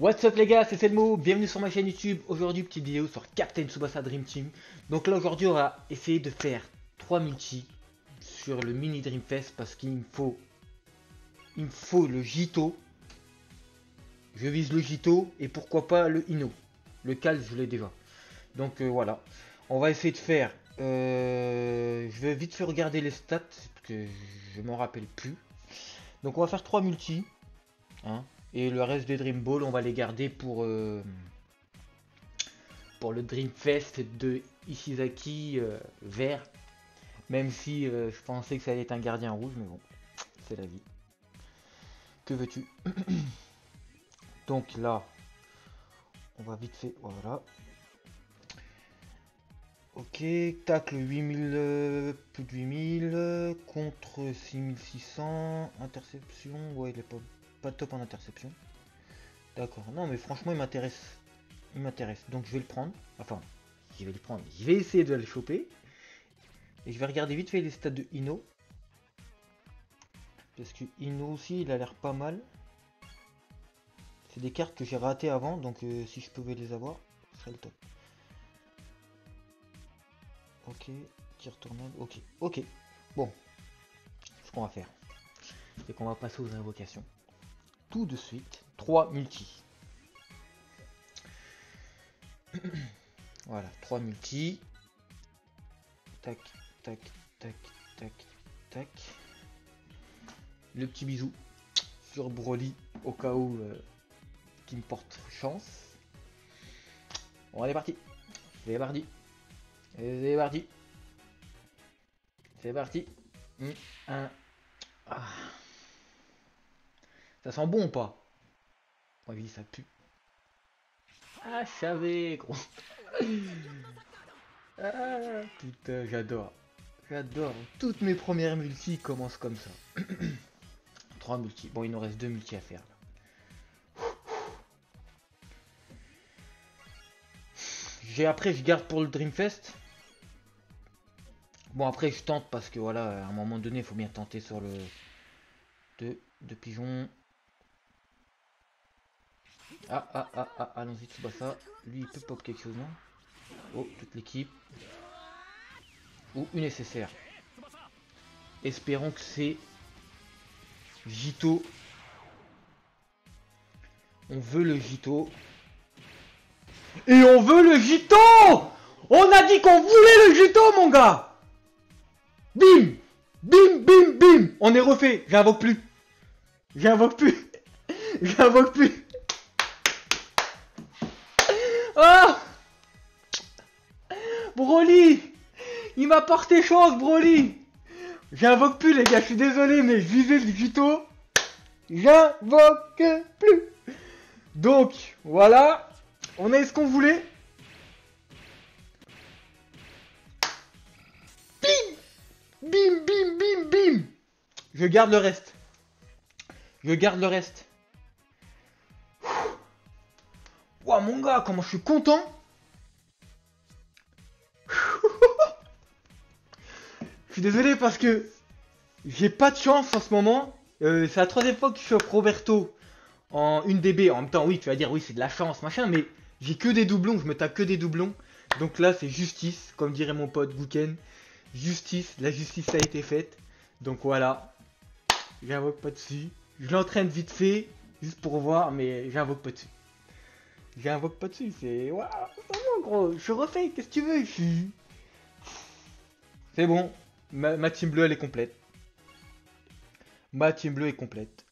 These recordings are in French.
What's up les gars, c'est Selmo, bienvenue sur ma chaîne YouTube. Aujourd'hui, petite vidéo sur Captain Tsubasa Dream Team. Donc là, aujourd'hui, on va essayer de faire 3 multi sur le mini Dream Fest parce qu'il me faut il me faut le Jito. Je vise le Jito et pourquoi pas le Ino. Le Cal, je l'ai déjà. Donc euh, voilà, on va essayer de faire. euh, je vais vite fait regarder les stats parce que je m'en rappelle plus. Donc on va faire 3 multi. Hein, et le reste des Dream Ball, on va les garder pour, euh, pour le Dream Fest de Ishizaki euh, vert. Même si euh, je pensais que ça allait être un gardien rouge, mais bon, c'est la vie. Que veux-tu? Donc là, on va vite fait, voilà. Ok, tacle 8000, euh, plus de 8000, euh, contre 6600, interception, ouais il est pas, pas top en interception. D'accord, non mais franchement il m'intéresse, il m'intéresse, donc je vais le prendre, enfin, je vais le prendre, je vais essayer de le choper. Et je vais regarder vite fait les stats de Ino. Parce que Ino aussi il a l'air pas mal. C'est des cartes que j'ai ratées avant, donc euh, si je pouvais les avoir, ce serait le top. Ok, tir tournable, ok, ok. Bon, ce qu'on va faire, c'est qu'on va passer aux invocations. Tout de suite, 3 multi. voilà, 3 multi. Tac, tac, tac, tac, tac. Le petit bisou sur Broly au cas où euh, qui me porte chance. Bon, allez, parti. C'est parti. C'est parti. C'est parti. Un. Ah. Ça sent bon ou pas? Oui, ça pue. Ah, je savais, gros. ah, putain, j'adore. J'adore. Toutes mes premières multis commencent comme ça. 3 multis. Bon, il nous reste 2 multis à faire. J'ai après, je garde pour le Dreamfest. Bon, après, je tente parce que voilà, à un moment donné, il faut bien tenter sur le. Deux, deux pigeons. Ah, ah, ah, ah, allons-y, Tsubasa. Lui, il peut pop quelque chose, non Oh, toute l'équipe. Ou une nécessaire. Espérons que c'est Jito. On veut le Jito. Et on veut le Jito On a dit qu'on voulait le Jito, mon gars Bim Bim, bim, bim On est refait. J'invoque plus. J'invoque plus. J'invoque plus. Ah Broly Il m'a porté chance, Broly J'invoque plus, les gars. Je suis désolé, mais je visais le Jito. J'invoque plus. Donc, voilà. On a ce qu'on voulait. Bim Bim, bim, bim, bim Je garde le reste. Je garde le reste. Ouah, mon gars, comment je suis content Je suis désolé parce que j'ai pas de chance en ce moment. Euh, c'est la troisième fois que je chope Roberto en une DB. En même temps, oui, tu vas dire, oui, c'est de la chance, machin, mais j'ai que des doublons, je me tape que des doublons. Donc là, c'est justice, comme dirait mon pote Gouken. Justice, la justice a été faite. Donc voilà. J'invoque pas dessus. Je l'entraîne vite fait, juste pour voir, mais j'invoque pas dessus. J'invoque pas dessus, c'est... Waouh, bon gros, je refais, qu'est-ce que tu veux suis- C'est bon, ma, ma team bleue elle est complète. Ma team bleue est complète.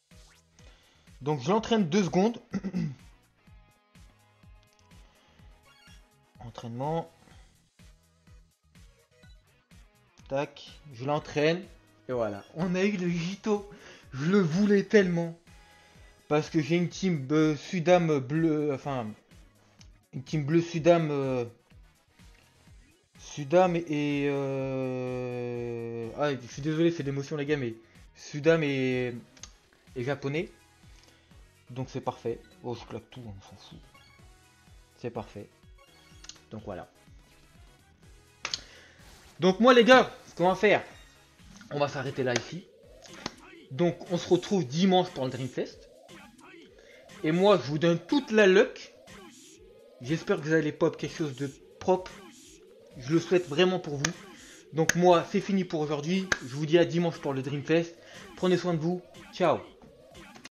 Donc je l'entraîne deux secondes. Entraînement. Tac, je l'entraîne. Et voilà, on a eu le Jito. Je le voulais tellement. Parce que j'ai une team euh, Sudam bleu. Enfin, une team bleu Sudam. euh, Sudam et. euh, Ah, je suis désolé, c'est d'émotion, les gars, mais. Sudam et. et japonais. Donc c'est parfait. Oh, je claque tout, on s'en fout. C'est parfait. Donc voilà. Donc moi les gars, ce qu'on va faire, on va s'arrêter là ici. Donc on se retrouve dimanche pour le Dreamfest. Et moi, je vous donne toute la luck. J'espère que vous allez pop quelque chose de propre. Je le souhaite vraiment pour vous. Donc moi, c'est fini pour aujourd'hui. Je vous dis à dimanche pour le Dreamfest. Prenez soin de vous. Ciao